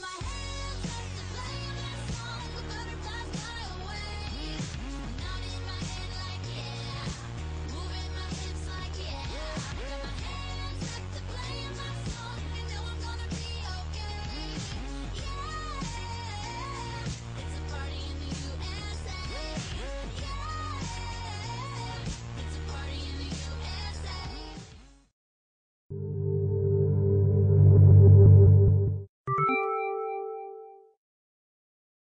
my